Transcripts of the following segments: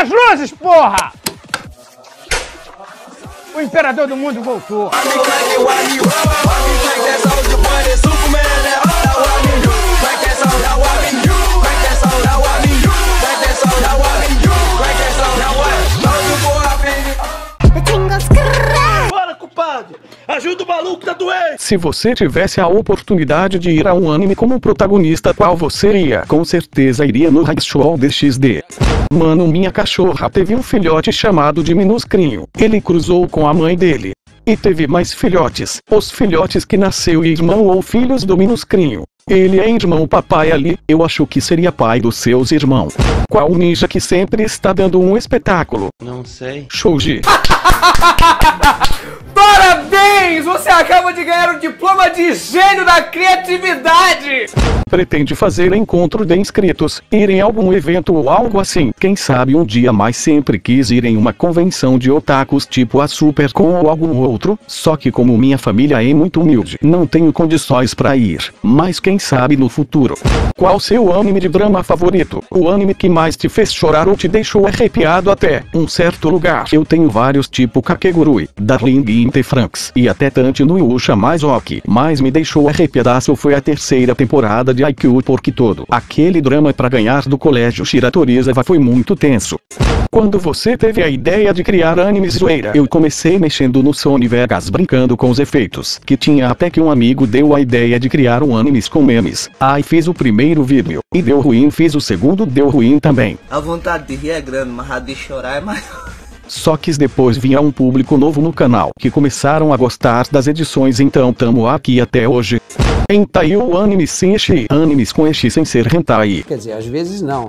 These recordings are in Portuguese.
As luzes, porra! O imperador do mundo voltou. Se você tivesse a oportunidade de ir a um anime como protagonista, qual você iria? Com certeza iria no High Show DXD. Mano, minha cachorra teve um filhote chamado de Minuscrinho. Ele cruzou com a mãe dele. E teve mais filhotes. Os filhotes que nasceu irmão ou filhos do Minuscrinho. Ele é irmão papai ali, eu acho que seria pai dos seus irmãos. Qual ninja que sempre está dando um espetáculo? Não sei. Shouji. Parabéns! Você acaba de ganhar o diploma de gênio da criatividade! Pretende fazer encontro de inscritos, ir em algum evento ou algo assim. Quem sabe um dia mais sempre quis ir em uma convenção de otakus tipo a Supercon ou algum outro, só que como minha família é muito humilde, não tenho condições para ir. Mas quem sabe no futuro. Qual seu anime de drama favorito? O anime que mais te fez chorar ou te deixou arrepiado até um certo lugar? Eu tenho vários tipo Kakegurui, Darling e Interfranks, e até Tante no Yusha mais ok. Mas me deixou arrepiadaço foi a terceira temporada de IQ porque todo aquele drama para ganhar do colégio Shiratorizawa foi muito tenso. Quando você teve a ideia de criar animes zoeira, eu comecei mexendo no Sony Vegas brincando com os efeitos, que tinha até que um amigo deu a ideia de criar um animes com memes. Aí fiz o primeiro vídeo, e deu ruim fiz o segundo deu ruim também. A vontade de rir é grande, mas a de chorar é maior. Só que depois vinha um público novo no canal, que começaram a gostar das edições então tamo aqui até hoje. Entaiu anime sem Eshi, animes com Eshi sem ser hentai. Quer dizer, às vezes não.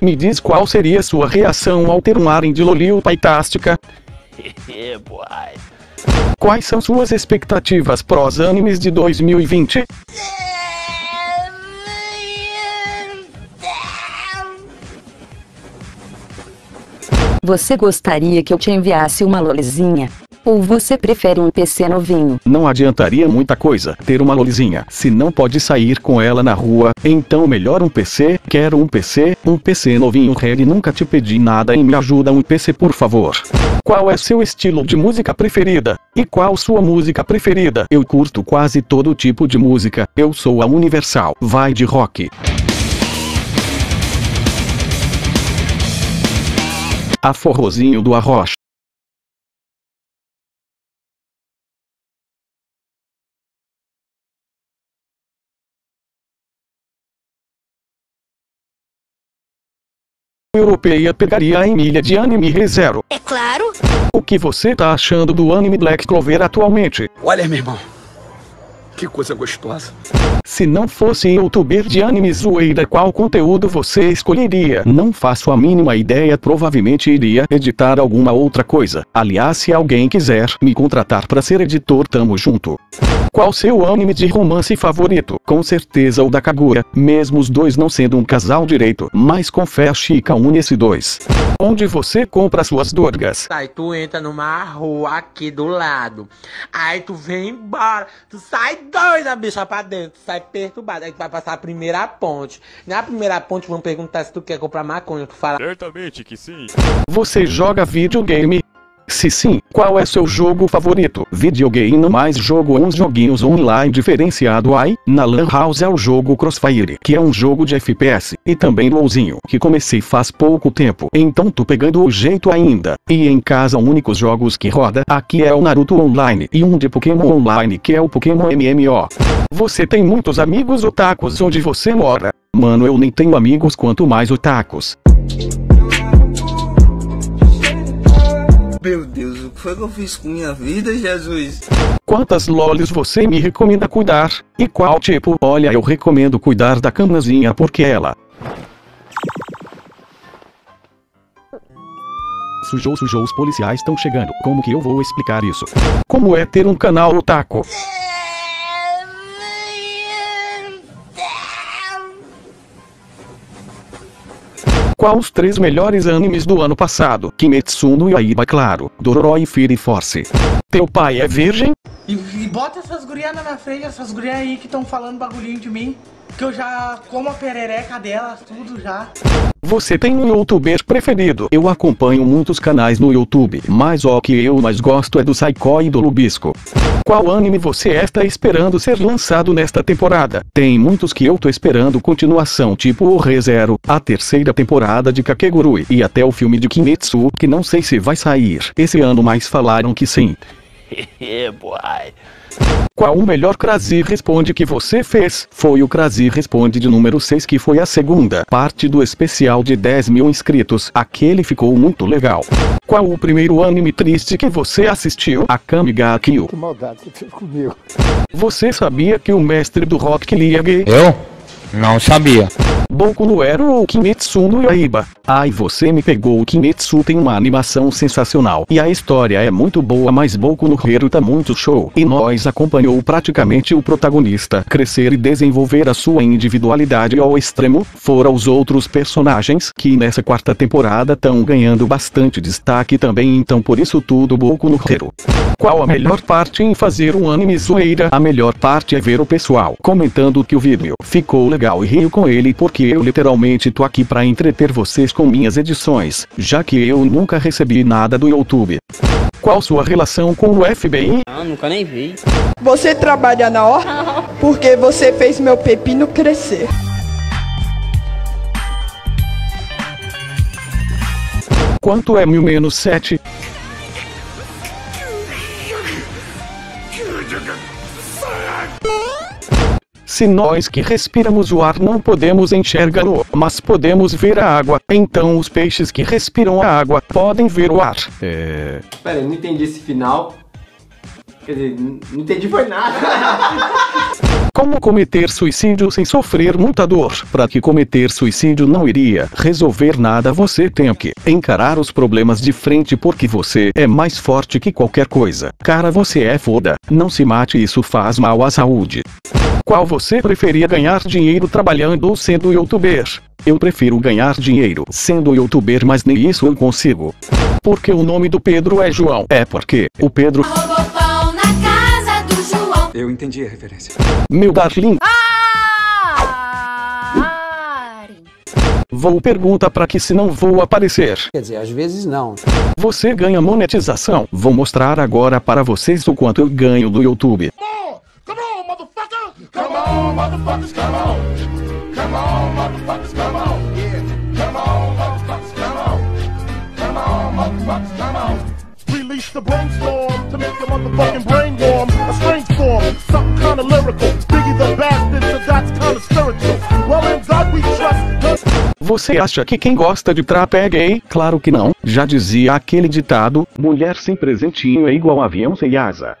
Me diz qual seria sua reação ao ter um arem de Lolio Paitástica? Quais são suas expectativas pros animes de 2020? Você gostaria que eu te enviasse uma lolizinha? Ou você prefere um PC novinho? Não adiantaria muita coisa ter uma lolizinha se não pode sair com ela na rua, então melhor um PC, quero um PC, um PC novinho Red nunca te pedi nada e me ajuda um PC por favor. Qual é seu estilo de música preferida? E qual sua música preferida? Eu curto quase todo tipo de música, eu sou a universal, vai de rock. A forrozinho do arroz. Europeia pegaria a Emília de anime ReZero. É claro. O que você tá achando do anime Black Clover atualmente? Olha, meu irmão. Que coisa gostosa. Se não fosse youtuber de anime zoeira, qual conteúdo você escolheria? Não faço a mínima ideia, provavelmente iria editar alguma outra coisa. Aliás, se alguém quiser me contratar para ser editor, tamo junto. Qual seu anime de romance favorito? Com certeza o da Kagura, mesmo os dois não sendo um casal direito, mas com fé a Chica une esse dois. Onde você compra suas dorgas? Aí tu entra numa rua aqui do lado. Aí tu vem embora. Tu sai doida, bicha, pra dentro. Tu sai perturbado. Aí tu vai passar a primeira ponte. Na primeira ponte vão perguntar se tu quer comprar maconha. Tu fala. Certamente que sim. Você joga videogame? Se sim, qual é seu jogo favorito? Videogame mais jogo uns joguinhos online diferenciado aí, na Lan House é o jogo Crossfire, que é um jogo de FPS, e também LOLzinho, que comecei faz pouco tempo, então tô pegando o jeito ainda. E em casa únicos jogos que roda aqui é o Naruto Online e um de Pokémon Online que é o Pokémon MMO. Você tem muitos amigos otakus onde você mora? Mano eu nem tenho amigos quanto mais otakus. Meu Deus, o que foi que eu fiz com minha vida, Jesus? Quantas lolis você me recomenda cuidar? E qual tipo? Olha, eu recomendo cuidar da canazinha porque ela. Sujou, sujou, os policiais estão chegando. Como que eu vou explicar isso? Como é ter um canal otaku? Qual os três melhores animes do ano passado? Kimetsu no Yaiba, claro. Dororo e Fire Force. Teu pai é virgem? E, e bota essas gurias na minha frente, essas gurias aí que estão falando bagulhinho de mim. Que eu já como a perereca dela, tudo já. Você tem um youtuber preferido? Eu acompanho muitos canais no YouTube, mas o que eu mais gosto é do Saiko e do Lubisco. Qual anime você está esperando ser lançado nesta temporada? Tem muitos que eu tô esperando continuação, tipo o ReZero, a terceira temporada de Kakegurui e até o filme de Kimetsu, que não sei se vai sair esse ano, mas falaram que sim. Qual o melhor Crazy Responde que você fez? Foi o Crazy Responde de número 6 que foi a segunda parte do especial de 10 mil inscritos. Aquele ficou muito legal. Qual o primeiro anime triste que você assistiu? A Kamiga Kill. Que maldade que fez comigo. Você sabia que o mestre do Rock Lee é gay? Eu? Não sabia. Boku no Hero ou Kimetsu no Yaiba. Ai você me pegou o Kimetsu tem uma animação sensacional e a história é muito boa mas Boku no Hero tá muito show e nós acompanhou praticamente o protagonista crescer e desenvolver a sua individualidade ao extremo, fora os outros personagens que nessa quarta temporada estão ganhando bastante destaque também então por isso tudo Boku no Hero. Qual a melhor parte em fazer um anime zoeira? A melhor parte é ver o pessoal comentando que o vídeo ficou legal e rio com ele porque eu literalmente tô aqui pra entreter vocês com minhas edições, já que eu nunca recebi nada do YouTube. Qual sua relação com o FBI? Ah, nunca nem vi. Você trabalha na hora? Porque você fez meu pepino crescer. Quanto é mil menos sete? Se nós que respiramos o ar não podemos enxergá-lo, mas podemos ver a água, então os peixes que respiram a água podem ver o ar. É. Pera aí, não entendi esse final. Quer dizer, não entendi foi nada. Como cometer suicídio sem sofrer muita dor? Para que cometer suicídio não iria resolver nada, você tem que encarar os problemas de frente porque você é mais forte que qualquer coisa. Cara, você é foda. Não se mate, isso faz mal à saúde. Qual você preferia ganhar dinheiro trabalhando ou sendo youtuber? Eu prefiro ganhar dinheiro sendo youtuber, mas nem isso eu consigo. Porque o nome do Pedro é João. É porque o Pedro, Eu entendi a referência. meu darling, vou pergunta para que se não vou aparecer. Quer dizer, às vezes não. Você ganha monetização. Vou mostrar agora para vocês o quanto eu ganho do YouTube. Come on, motherfucker! Come on, motherfuckers, come on! Come on, motherfuckers, come on! Yeah. Come on, motherfuckers, come on! Come on, motherfuckers, come on! Release the brainstorm to make your motherfucking brain Você acha que quem gosta de trap é gay? Claro que não. Já dizia aquele ditado: mulher sem presentinho é igual avião sem asa.